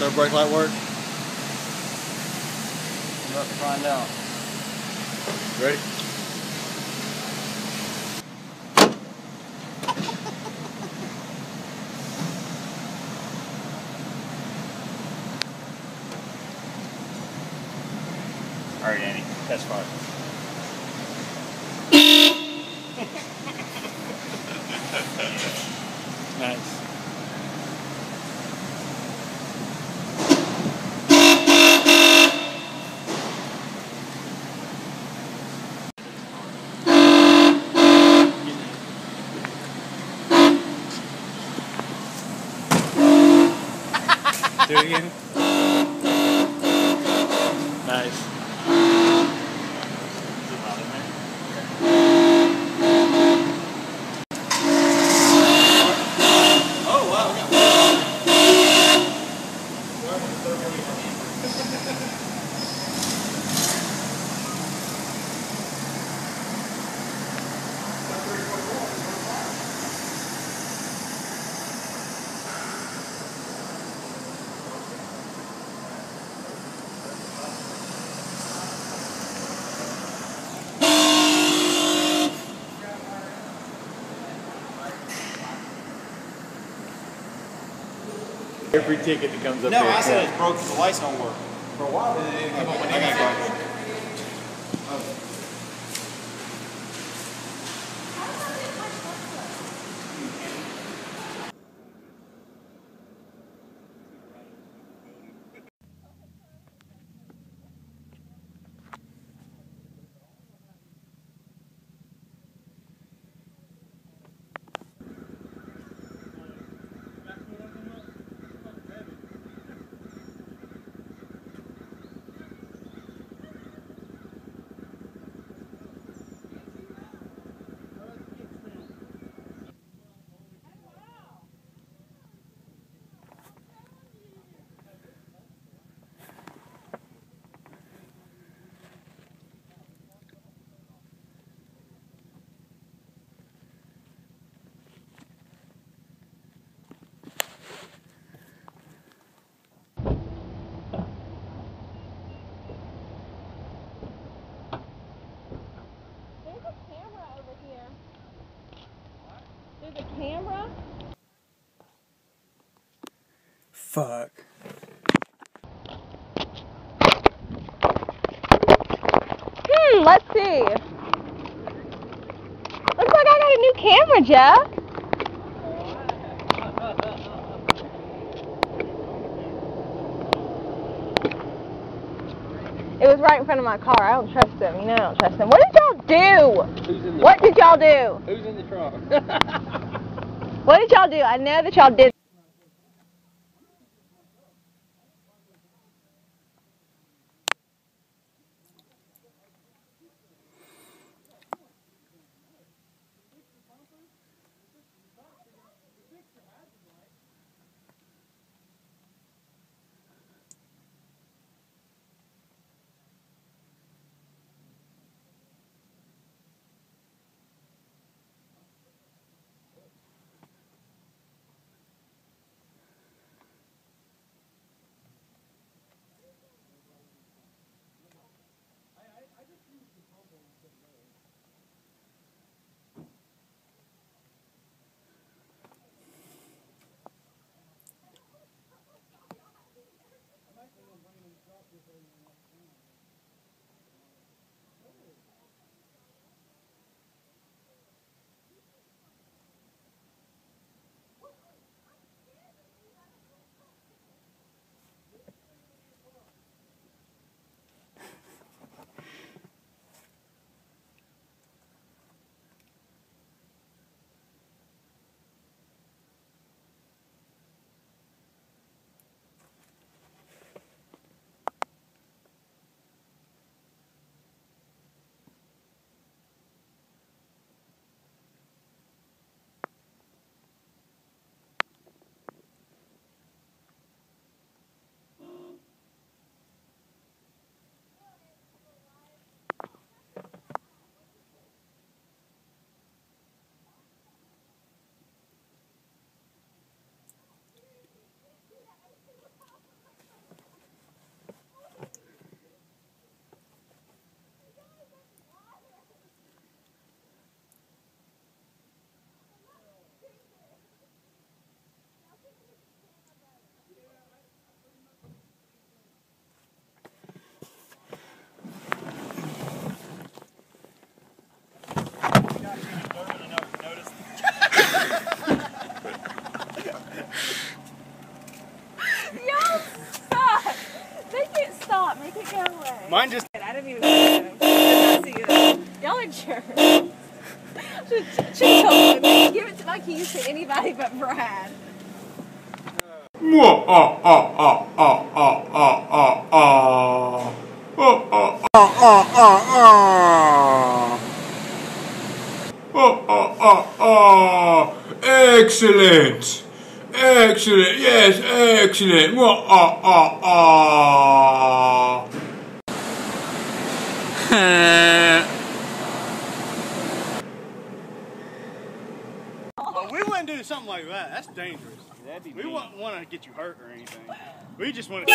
Does brake light work? I'm about to find out. Ready? All right, Annie, that's fine. Nice. Do it again. Every ticket that comes up No, there. I said it's broke because the lights don't work. For a while, it didn't come up when I they gotta got go. There's a camera over here. There's a camera. Fuck. Hmm, let's see. Looks like I got a new camera, Jeff. It was right in front of my car. I don't trust them. You know I don't trust them. What did y'all do? Who's in the What did y'all do? Who's in the trunk? What did y'all do? I know that y'all did. Mine just. I didn't even see him. I did not see him. Y'all are jerks. Should should told me give it to my keys to anybody but Brad. Mwah. Excellent. Excellent. Yes, excellent. Mwah, ah, ah, ah. But we wouldn't do something like that. That's dangerous. We wouldn't want to get you hurt or anything. We just want to.